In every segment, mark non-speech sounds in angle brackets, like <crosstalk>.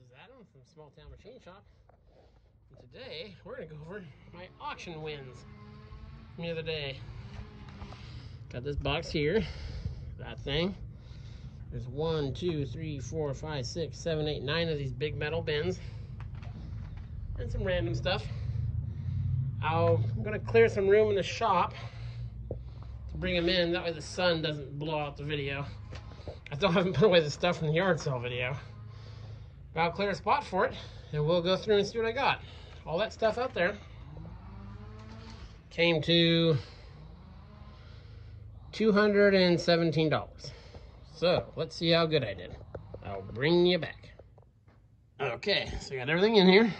is Adam from Small Town Machine Shop. And today we're gonna go over my auction wins from the other day. Got this box here, that thing. There's one, two, three, four, five, six, seven, eight, nine of these big metal bins. And some random stuff. I'm gonna clear some room in the shop to bring them in. That way the sun doesn't blow out the video. I still haven't put away the stuff from the yard sale video. I'll clear a spot for it and we'll go through and see what I got. All that stuff out there came to $217. So let's see how good I did. I'll bring you back. Okay, so I got everything in here.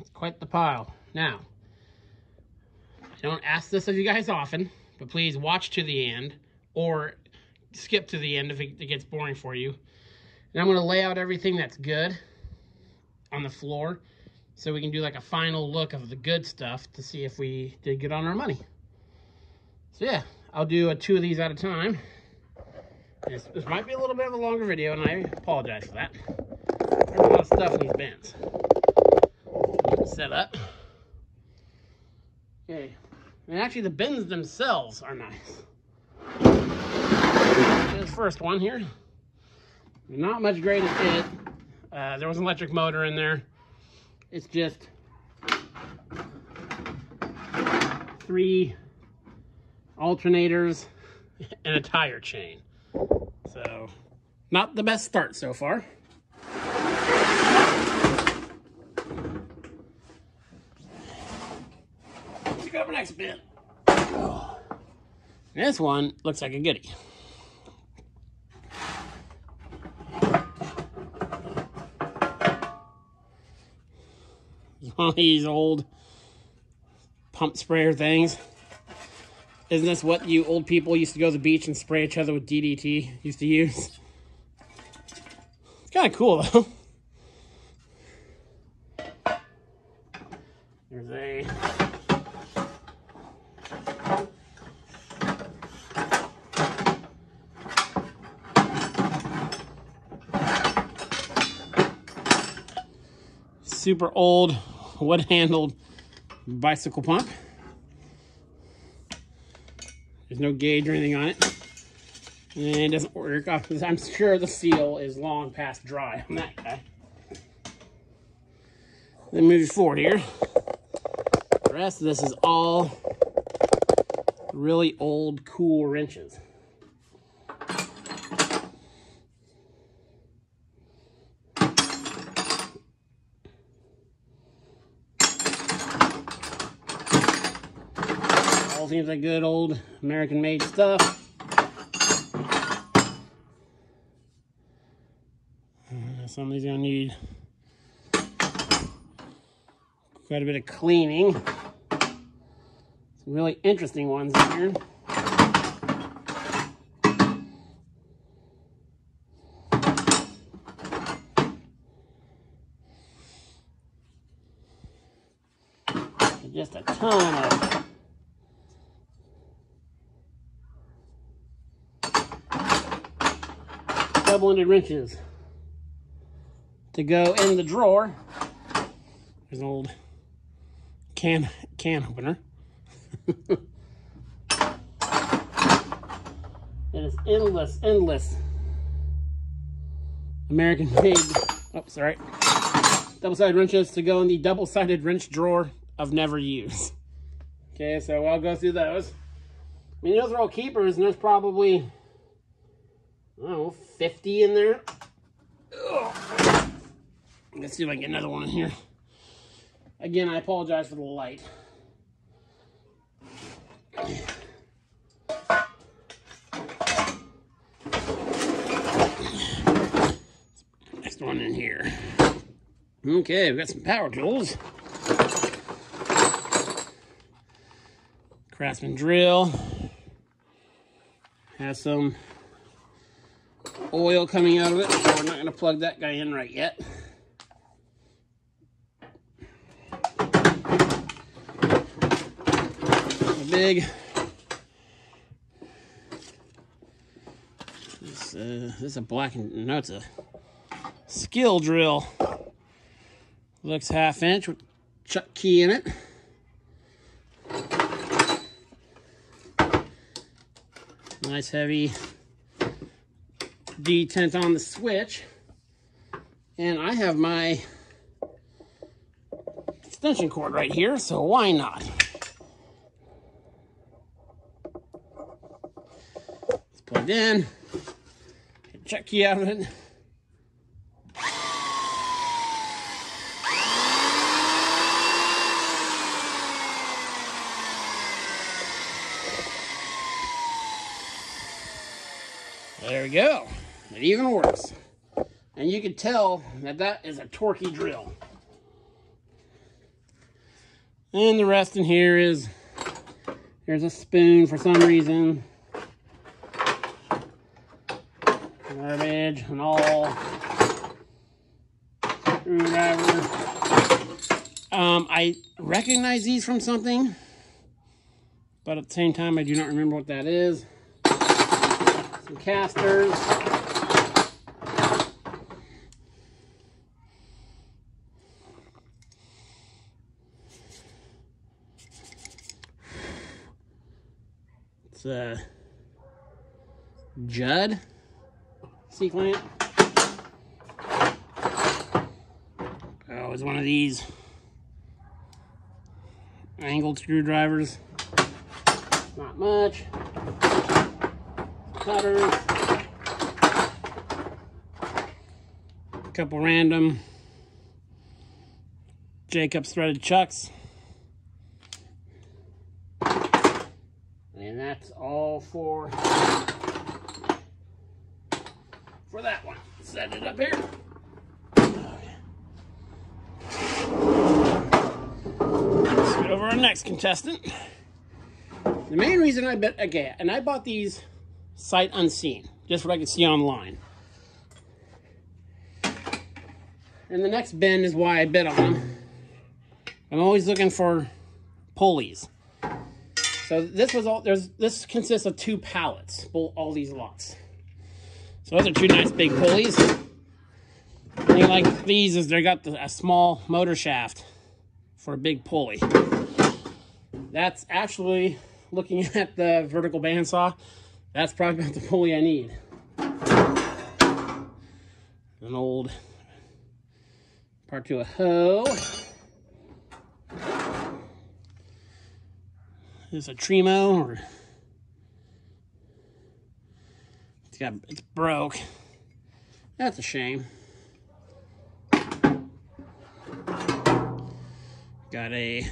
It's quite the pile. Now, I don't ask this of you guys often, but please watch to the end or skip to the end if it gets boring for you. And I'm going to lay out everything that's good on the floor so we can do like a final look of the good stuff to see if we did get on our money. So yeah, I'll do a two of these at a time. This, this might be a little bit of a longer video and I apologize for that. There's a lot of stuff in these bins. Set up. Okay. And actually the bins themselves are nice. This first one here. Not much great as it. Uh, there was an electric motor in there. It's just three alternators <laughs> and a tire chain. So, not the best start so far. Let's go up next bit. This one looks like a goodie. <laughs> One of these old pump sprayer things. Isn't this what you old people used to go to the beach and spray each other with DDT used to use? It's kind of cool though. <laughs> There's a super old wood-handled bicycle pump. There's no gauge or anything on it. And it doesn't work. Uh, I'm sure the seal is long past dry on that guy. Then move forward here. The rest of this is all really old, cool wrenches. Seems like good old American made stuff. Uh, some of these are gonna need quite a bit of cleaning. Some really interesting ones in here. Just a ton of wrenches to go in the drawer. There's an old can can opener. <laughs> it is endless, endless American made, oh, sorry, double-sided wrenches to go in the double-sided wrench drawer of never use. Okay, so I'll go through those. I mean, those are all keepers, and there's probably Know, 50 in there. Ugh. Let's see if I can get another one in here. Again, I apologize for the light. Next one in here. Okay, we've got some power tools. Craftsman drill. Has some oil coming out of it, so we're not going to plug that guy in right yet. Big this, uh, this is a black no it's a Skil drill. Looks half inch with chuck key in it. Nice heavy detent on the switch. And I have my extension cord right here, so why not? It's plugged in. Check key out of it. There we go. It even works. And you can tell that that is a torquey drill. And the rest in here is, there's a spoon for some reason. Garbage and all. Screwdriver. Um, I recognize these from something, but at the same time, I do not remember what that is. Some casters. It's a uh, Judd C-clamp. Oh, it's one of these angled screwdrivers. Not much. Cutters. A couple random Jacobs threaded chucks. And that's all for for that one. Set it up here. Let's get over our next contestant. The main reason I bet, okay, and I bought these sight unseen, just what I could see online. And the next bin is why I bid on them. I'm always looking for pulleys. So this was all, there's, this consists of two pallets, all these lots. So those are two nice big pulleys. Thing like these is they got the, a small motor shaft for a big pulley. That's actually, looking <laughs> at the vertical bandsaw, that's probably about the pulley I need. An old part to a hoe. Is a Tremo or it's got it's broke. That's a shame. Got a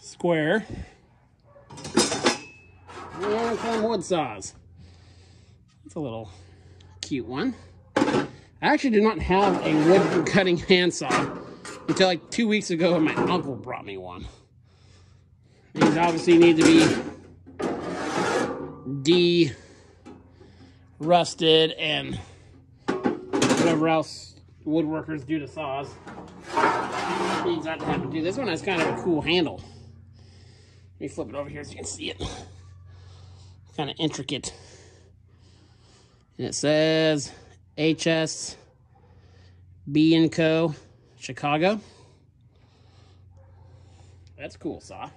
square and some wood saws. It's a little cute one. I actually did not have a wood cutting <laughs> handsaw until like two weeks ago when my uncle brought me one. These obviously need to be de-rusted and whatever else woodworkers do to saws. Means I have to do. This one has kind of a cool handle. Let me flip it over here so you can see it. Kind of intricate. And it says HS B & Co. Chicago. That's cool saw.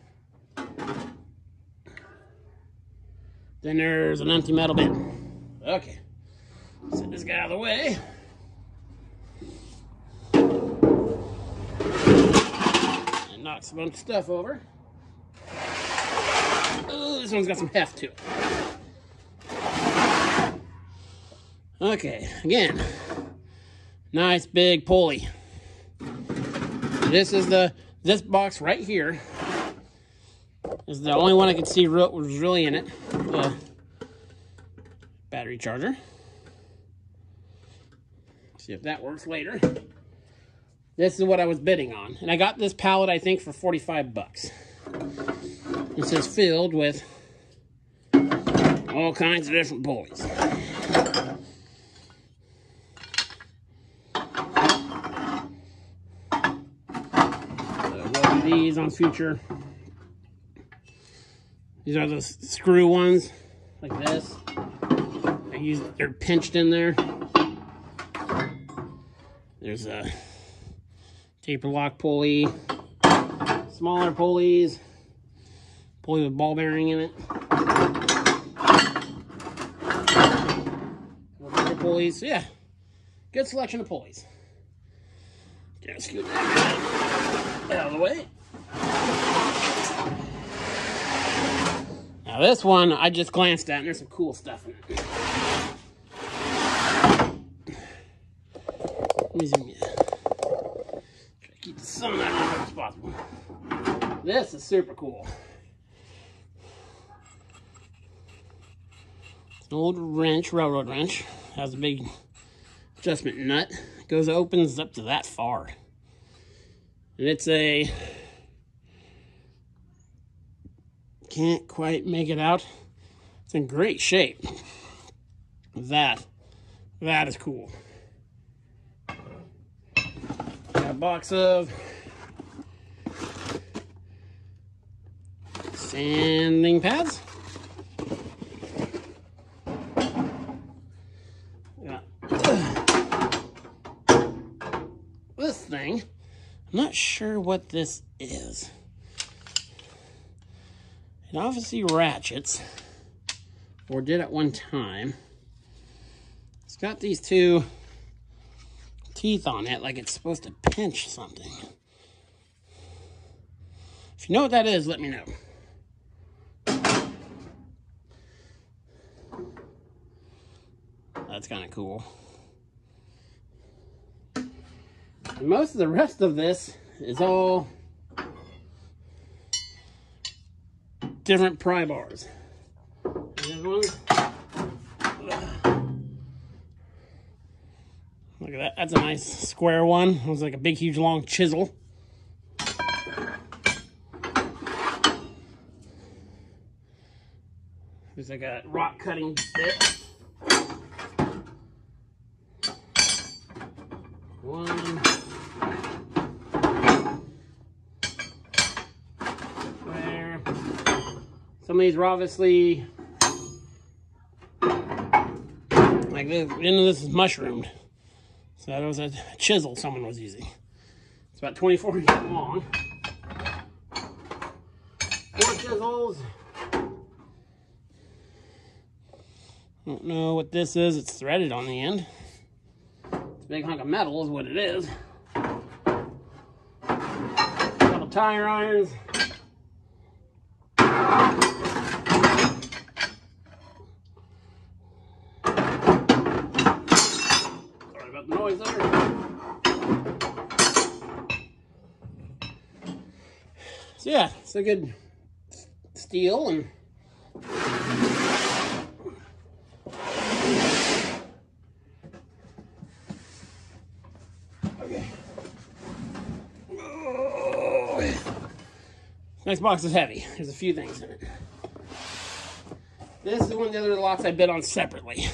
Then there's an empty metal bin. Okay. Set this guy out of the way. And knocks a bunch of stuff over. Oh, this one's got some heft to it. Okay, again, nice big pulley. This is the, this box right here is the only one I could see was really in it. The battery charger. See if that works later. This is what I was bidding on. And I got this pallet, I think, for 45 bucks. This is filled with all kinds of different pulleys. So these on future these are the screw ones, like this. They use, they're pinched in there. There's a taper lock pulley, smaller pulleys, pulley with ball bearing in it. Bigger pulleys, yeah. Good selection of pulleys. Okay, scoot that out of the way. Now this one I just glanced at and there's some cool stuff in it. Let me zoom in. Try to keep the sun out as possible. This is super cool. It's an old wrench, railroad wrench. Has a big adjustment nut. Goes opens up to that far. And it's a can't quite make it out. It's in great shape. That that is cool. Got a box of sanding pads. This thing. I'm not sure what this is. It obviously ratchets, or did at one time. It's got these two teeth on it, like it's supposed to pinch something. If you know what that is, let me know. That's kind of cool. And most of the rest of this is all different pry bars. Look at that. That's a nice square one. It was like a big, huge, long chisel. There's like a rock cutting bit. One. There. Some of these are obviously like this. End of this is mushroomed. So that was a chisel someone was using. It's about 24 inches long. Four chisels. Don't know what this is. It's threaded on the end. It's a big hunk of metal is what it is. Couple tire irons. The noise. So yeah, it's a good steel and Okay. Next box is heavy. There's a few things in it. This is one of the other lots I bid on separately.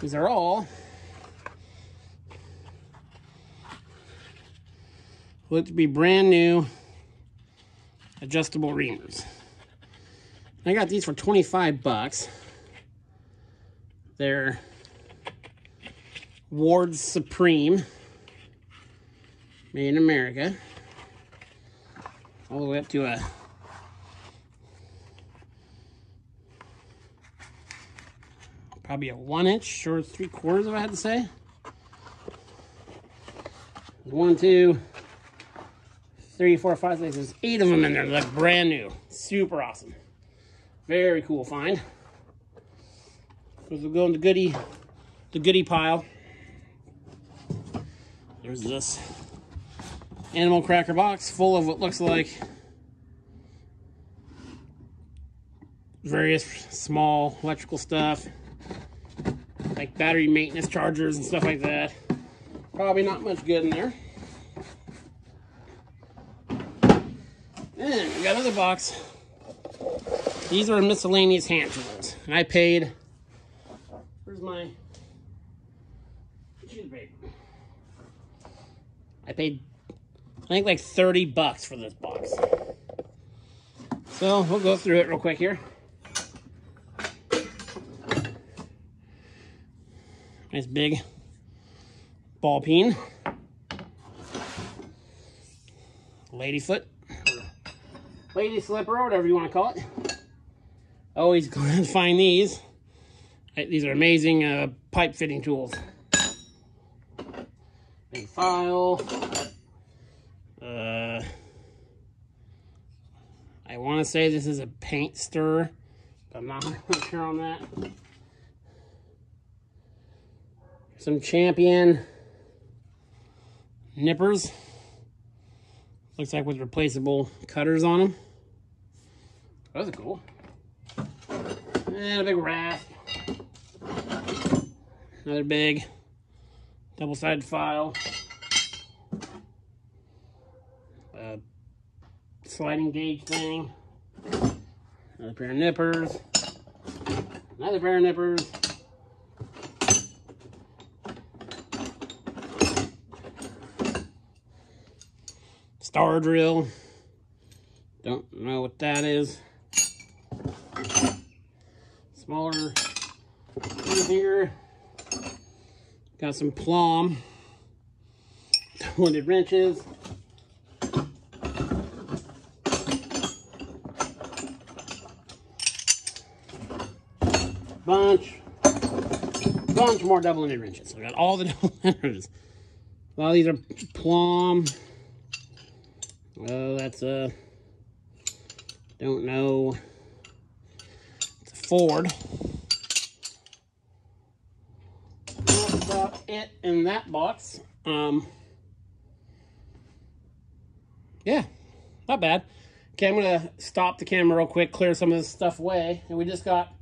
These are all look to be brand new adjustable reamers. I got these for 25 bucks. They're Ward's Supreme, made in America. All the way up to a probably a one inch or three quarters, if I had to say. One, two, three, four, five, six. There's eight of them in there. They're like brand new. Super awesome. Very cool find. Those will go in the goodie, the goodie pile. There's this animal cracker box full of what looks like various small electrical stuff, like battery maintenance chargers and stuff like that. Probably not much good in there. And we got another box. These are miscellaneous hand tools. And I paid, where's my? I paid, I think like 30 bucks for this box. So we'll go through it real quick here. Nice big ball peen, lady foot, lady slipper, or whatever you want to call it. Always glad <laughs> to find these. These are amazing uh, pipe fitting tools. Big file. Uh, I want to say this is a paint stir, but I'm not <laughs> sure on that. Some champion nippers. Looks like with replaceable cutters on them. Those are cool. And a big rasp. Another big double-sided file. A sliding gauge thing. Another pair of nippers. Another pair of nippers. Star drill. Don't know what that is. Smaller here. Got some Plumb, <laughs> wounded wrenches. Bunch, bunch more double-ended wrenches. I got all the <laughs> double-enders. A lot of these are Plumb. Oh, that's a, don't know. It's a Ford. it in that box. Um, yeah, not bad. Okay, I'm gonna stop the camera real quick, clear some of this stuff away. And we just got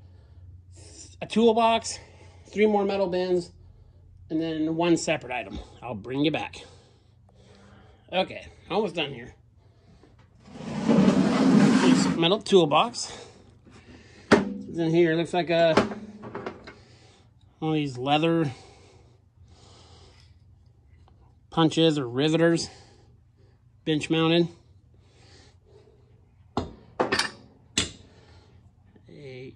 a toolbox, three more metal bins, and then one separate item. I'll bring you back. Okay, almost done here. metal toolbox. In here. Looks like a one of these leather punches or riveters, bench mounted. A,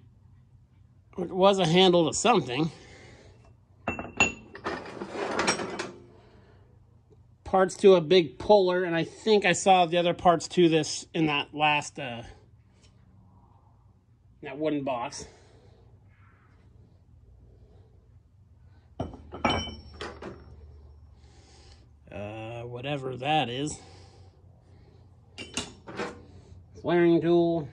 it was a handle to something. Parts to a big puller, and I think I saw the other parts to this in that last, uh, that wooden box. Uh, whatever that is. Flaring tool.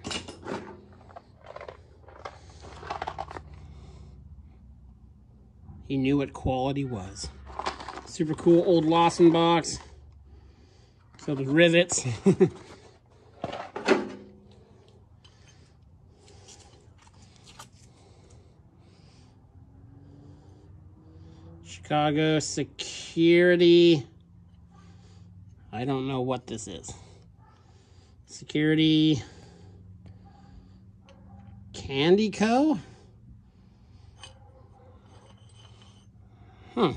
He knew what quality was. Super cool old Lawson box. Filled with rivets. <laughs> Chicago Security I don't know what this is. Security Candy Co. Hmm.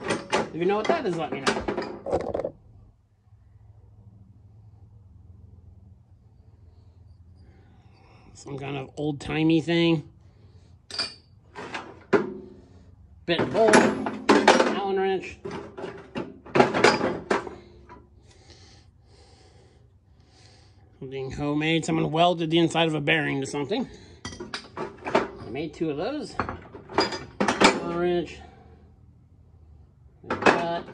If you know what that is, let me know. Some kind of old-timey thing. Bit bolt, Allen wrench. Something homemade. Someone welded the inside of a bearing to something. I made two of those. Allen wrench. Cut.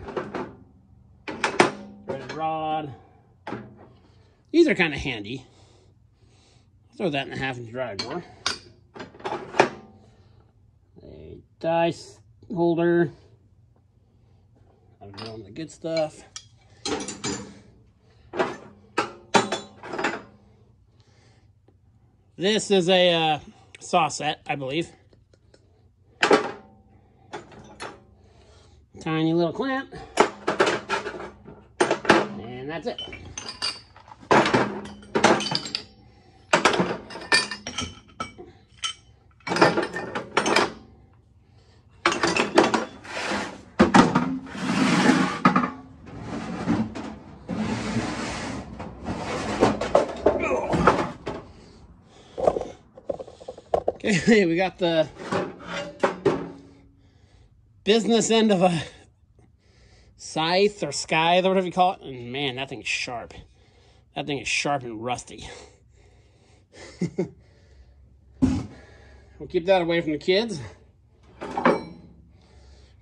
Threaded rod. These are kind of handy. Throw that in the half inch drive drawer. A dice holder. I'm doing the good stuff. This is a uh, saw set, I believe. Tiny little clamp. And that's it. Okay, <laughs> we got the business end of a scythe or scythe or whatever you call it. And man, that thing's sharp. That thing is sharp and rusty. <laughs> we'll keep that away from the kids. Got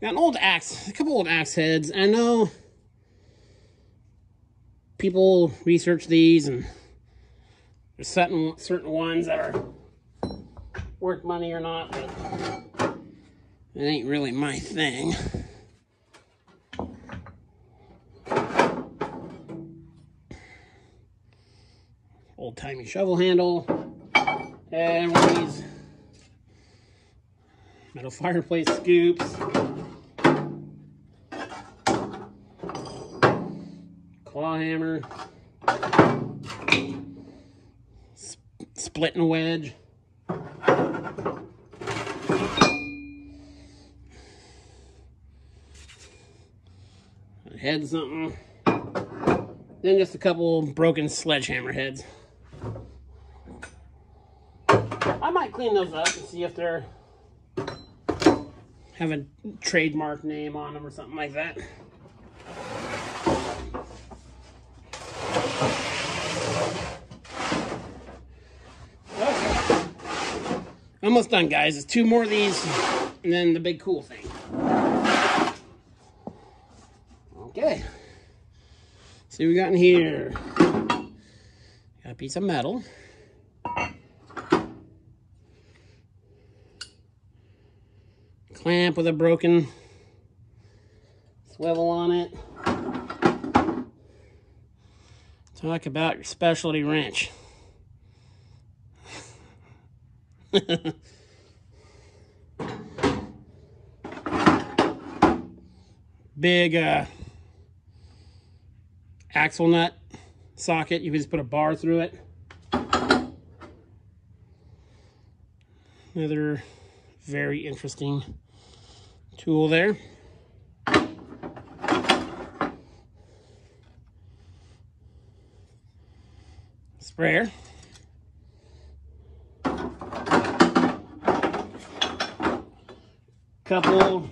an old axe, a couple old axe heads. I know people research these and there's certain certain ones that are worth money or not, but it ain't really my thing. Old-timey shovel handle. And one of these metal fireplace scoops. Claw hammer. splitting wedge. Head something. Uh-uh. Then just a couple broken sledgehammer heads. I might clean those up and see if they're have a trademark name on them or something like that. Almost done, guys. It's two more of these, and then the big cool thing. Okay. See what we got in here. Got a piece of metal. Clamp with a broken swivel on it. Talk about your specialty wrench. <laughs> Big uh, axle nut socket. You can just put a bar through it. Another very interesting tool there. Sprayer. couple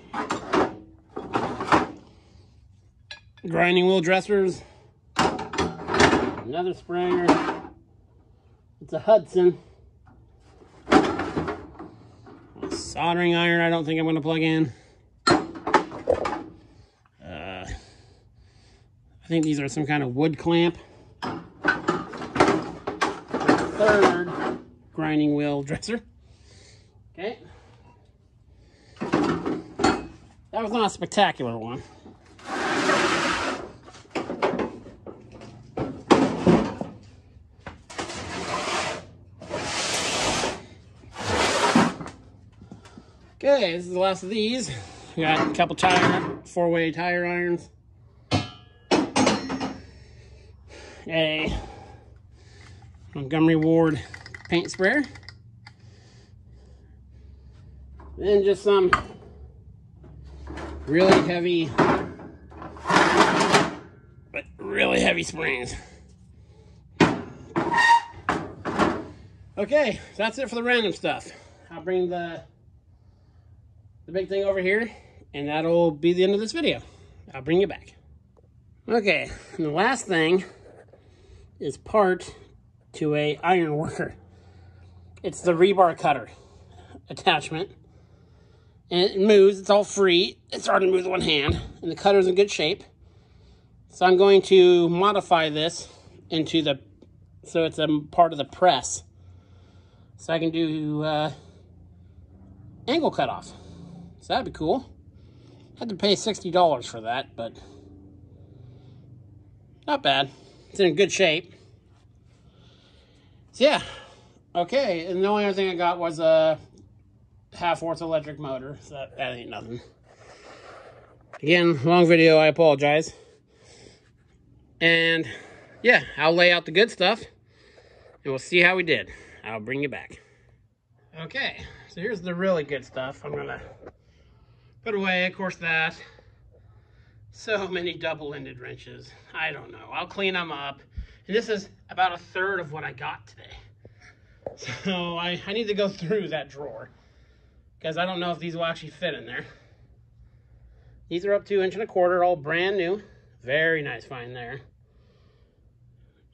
grinding wheel dressers, another sprayer. It's a Hudson. A soldering iron I don't think I'm going to plug in. Uh, I think these are some kind of wood clamp. Third grinding wheel dresser. Okay. That was not a spectacular one. Okay, this is the last of these. We got a couple tire, four-way tire irons. A Montgomery Ward paint sprayer. Then just some really heavy, but really heavy springs. Okay, that's it for the random stuff. I'll bring the, the big thing over here, and that'll be the end of this video. I'll bring you back. Okay, and the last thing is part to a iron worker. It's the rebar cutter attachment and it moves. It's all free. It's hard to move with one hand, and the cutter's in good shape. So I'm going to modify this into the, so it's a part of the press. So I can do uh, angle cutoff. So that'd be cool. Had to pay $60 for that, but not bad. It's in good shape. So yeah, okay. And the only other thing I got was a half horse electric motor. So that, that ain't nothing. Again, long video, I apologize. And yeah, I'll lay out the good stuff and we'll see how we did. I'll bring you back. Okay, so here's the really good stuff. I'm gonna put away, of course, that. So many double-ended wrenches. I don't know. I'll clean them up. And this is about a third of what I got today. So I, I need to go through that drawer because I don't know if these will actually fit in there. These are up to inch and a quarter, all brand new. Very nice find there.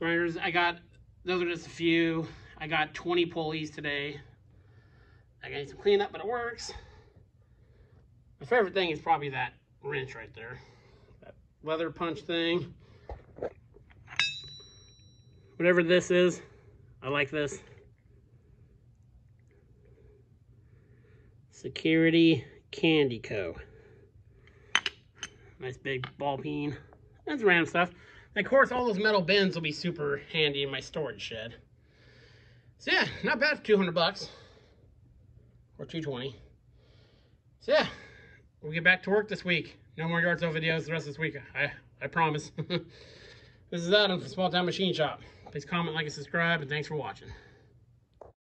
Grinders, I got, those are just a few. I got 20 pulleys today. I got some cleanup, but it works. My favorite thing is probably that wrench right there. That leather punch thing. Whatever this is, I like this. Security Candy Co. Nice big ball peen. That's random stuff. And of course, all those metal bins will be super handy in my storage shed. So yeah, not bad for 200 bucks. Or 220. So yeah, we'll get back to work this week. No more yard sale videos the rest of this week. I, I promise. <laughs> this is Adam from Small Town Machine Shop. Please comment, like, and subscribe, and thanks for watching.